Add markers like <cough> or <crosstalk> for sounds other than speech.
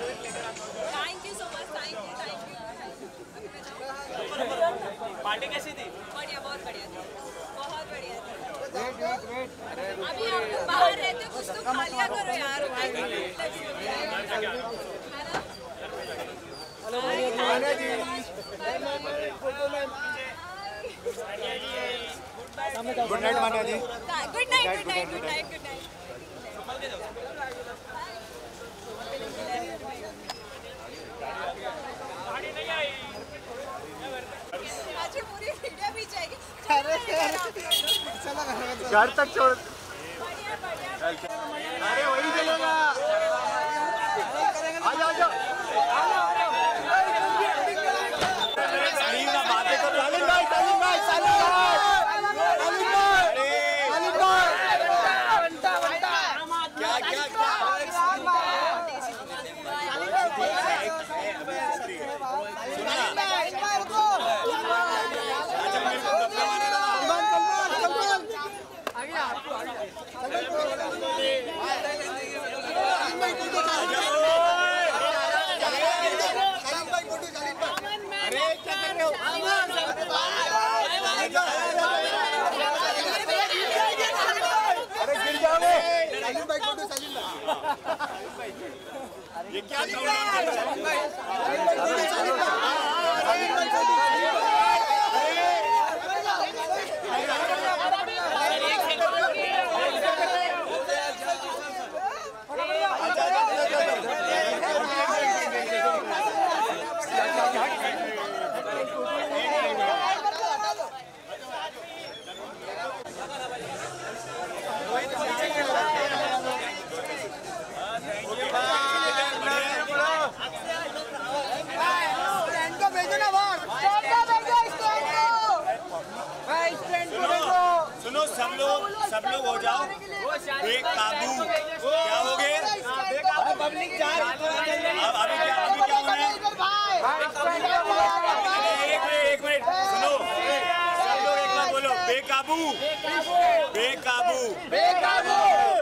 Thank you so much thank you thank you party कैसी थी? बढ़िया बहुत बढ़िया थी। बहुत बढ़िया थी। अभी लोग बाहर रहते हो, कुछ तो खा लिया करो यार। Good night Manya ji. Good night good night good night good night घर तक छोड़ अरे वही चलेगा आ जाओ क्या क्या बातें कर सालिम भाई सालिम भाई सालिम भाई सालिम भाई सालिम भाई क्या क्या क्या अरे गिर जाओगे सालिम भाई फ़ोटो सालिम भाई <laughs> ये क्या चल रहा है सालिम भाई सालिम भाई सालिम भाई फ़ोटो सुनो सब लोग सब लोग हो जाओ। बेकाबू क्या हो गए? पब्लिक अब अभी क्या अभी क्या होना है? एक मिनट एक मिनट सुनो। सब लोग एक बार बोलो। बेकाबू। बेकाबू। थैंक